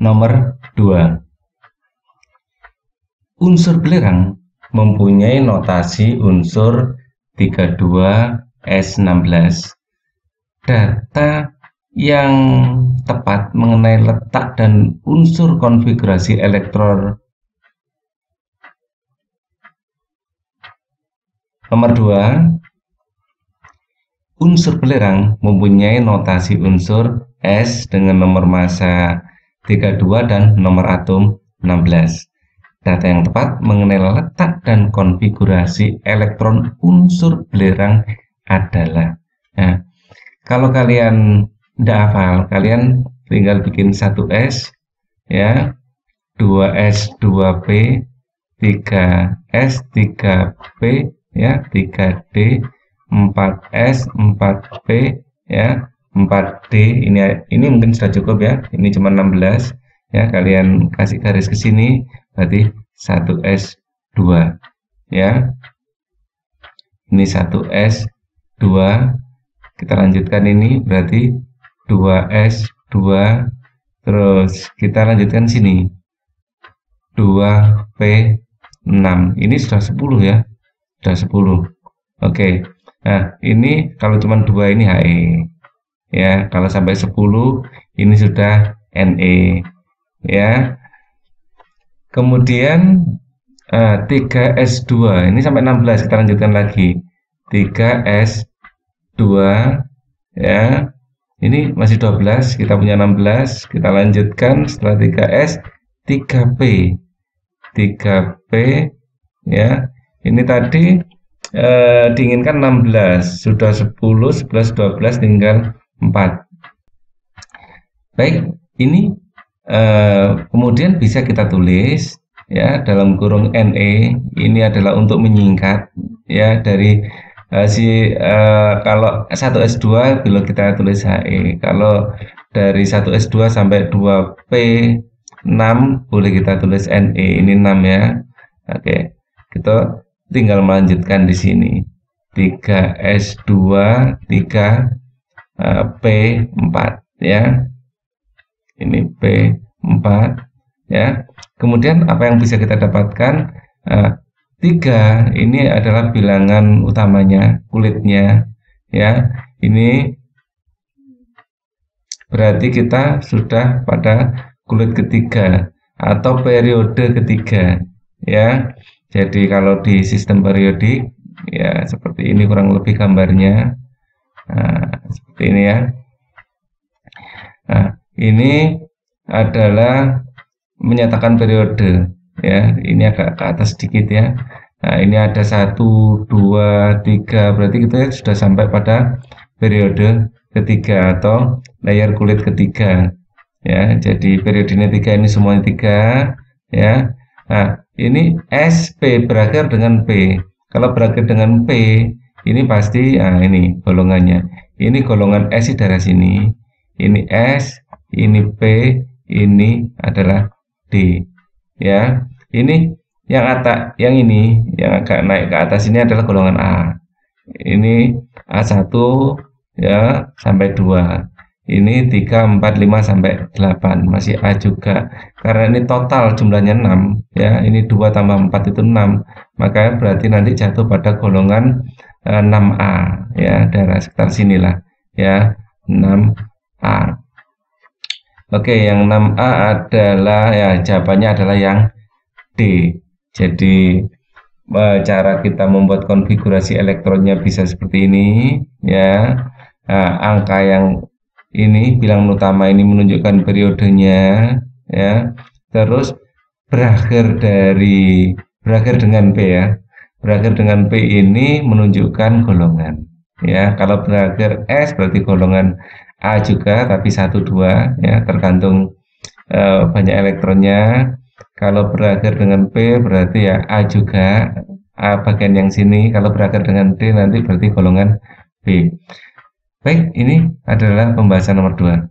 nomor 2. Unsur belerang mempunyai notasi unsur 32S16. Data yang tepat mengenai letak dan unsur konfigurasi elektron Nomor 2, unsur belerang mempunyai notasi unsur S dengan nomor massa 32 dan nomor atom 16. Data yang tepat mengenai letak dan konfigurasi elektron unsur belerang adalah nah, kalau kalian tidak hafal, kalian tinggal bikin 1S ya, 2S 2P, 3S 3P ya 3D 4S 4P ya 4D ini ini mungkin sudah cukup ya. Ini cuma 16 ya. Kalian kasih garis ke sini berarti 1S 2 ya. Ini 1S 2 kita lanjutkan ini berarti 2S 2 terus kita lanjutkan sini. 2P 6 ini sudah 10 ya. Sudah 10 oke. Nah ini kalau cuma dua ini HE ya kalau sampai 10 ini sudah NE ya. Kemudian uh, eh, 3S2 ini sampai 16 kita lanjutkan lagi. 3S2 ya. Ini masih 12 kita punya 16 kita lanjutkan. Setelah 3S 3P 3P ya. Ini tadi eh, diinginkan 16 sudah 10 11 12 tinggal 4 baik ini eh, kemudian bisa kita tulis ya dalam kurung NE ini adalah untuk menyingkat ya dari eh, si eh, kalau 1S2 bila kita tulis HE kalau dari 1S2 sampai 2P 6 boleh kita tulis NE ini 6 ya. Oke kita tinggal melanjutkan di sini. 3S2 3 P4 ya. Ini P4 ya. Kemudian apa yang bisa kita dapatkan? Uh, 3 ini adalah bilangan utamanya kulitnya ya. Ini berarti kita sudah pada kulit ketiga atau periode ketiga ya. Jadi kalau di sistem periodik ya seperti ini kurang lebih gambarnya. Nah, seperti ini ya. Nah, ini adalah menyatakan periode ya. Ini agak ke atas sedikit ya. Nah, ini ada satu, dua, tiga. Berarti kita sudah sampai pada periode ketiga atau layer kulit ketiga. Ya, jadi periode ini tiga ini semuanya tiga. Ya, Nah, ini SP berakhir dengan P. Kalau berakhir dengan P, ini pasti nah ini golongannya. Ini golongan S di daerah sini. Ini S, ini P, ini adalah D. Ya. Ini yang atas yang ini yang agak naik ke atas ini adalah golongan A. Ini A1 ya sampai 2 ini 3, 4, 5 sampai 8 masih A juga karena ini total jumlahnya 6 ya ini 2 tambah 4 itu 6 maka berarti nanti jatuh pada golongan 6A ya daerah sekitar sinilah ya 6A Oke yang 6A adalah ya jawabannya adalah yang D. Jadi eh, cara kita membuat konfigurasi elektronnya bisa seperti ini ya. Nah, angka yang ini bilangan utama ini menunjukkan periodenya ya. Terus berakhir dari berakhir dengan P ya berakhir dengan P ini menunjukkan golongan ya. Kalau berakhir S berarti golongan A juga tapi satu dua ya tergantung uh, banyak elektronnya. Kalau berakhir dengan P berarti ya A juga A bagian yang sini. Kalau berakhir dengan D nanti berarti golongan B. Baik, ini adalah pembahasan nomor 2.